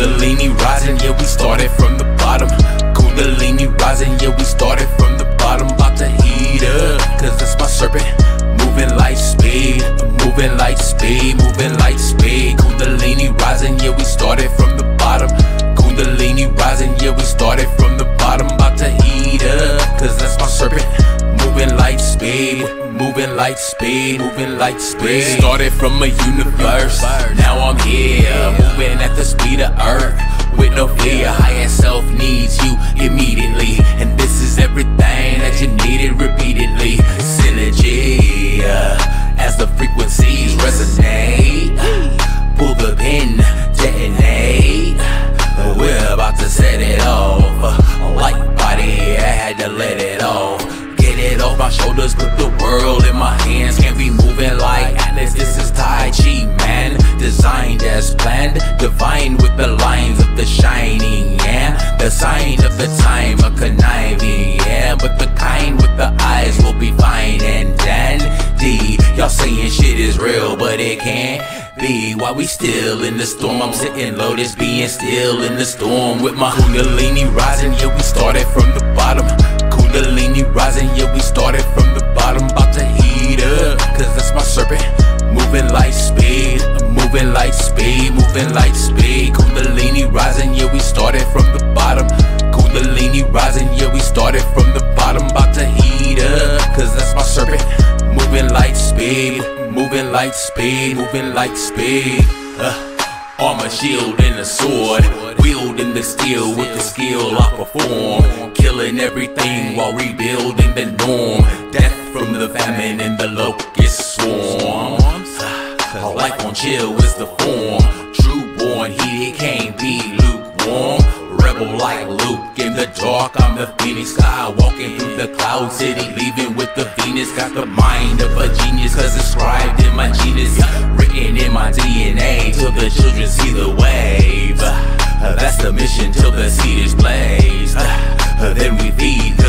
Kundalini rising, yeah, we started from the bottom. Kundalini rising, yeah, we started from the bottom. About to heat up, cause that's my serpent. Moving light speed, moving light speed, moving light speed. Kundalini rising, yeah, we started from the bottom. Kundalini rising, yeah, we started from the light speed, moving light speed. Started from a universe, now I'm here, moving at the speed of earth. With no fear, higher self needs you immediately. And this is everything that you needed repeatedly. The sign of the time of conniving, yeah. But the kind with the eyes will be fine and dandy. Y'all saying shit is real, but it can't be. Why we still in the storm? I'm sitting low, just being still in the storm with my Kundalini rising. Yeah, we started from the bottom. Kundalini rising, yeah, we started from started from the bottom. About to heat up, cause that's my serpent. Moving light speed, moving light speed, moving light speed. Uh. Armor, shield, and a sword. Wielding the steel with the skill I perform. Killing everything while rebuilding the norm. Death from the famine and the locust swarm. Life on chill is the form. True born heated can't be dark. I'm the phoenix sky walking through the cloud city. Leaving with the Venus. Got the mind of a genius. Cause inscribed in my genus. Written in my DNA. Till the children see the wave. That's the mission till the seed is blazed. Then we feed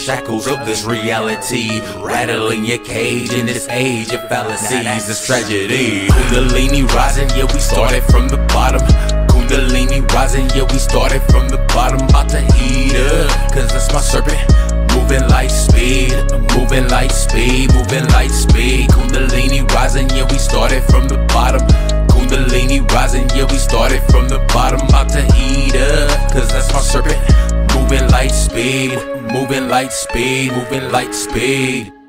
shackles of this reality. Rattling your cage in this age of fallacies, this tragedy. Kundalini rising, yeah, we started from the bottom. Kundalini rising, yeah, we started from the bottom. About to heat up, cause that's my serpent. Moving light speed, moving light speed, moving light speed. Kundalini rising, yeah, we started from the bottom. Kundalini rising, yeah, we started from the bottom. About to heat up, cause that's light speed, moving light speed.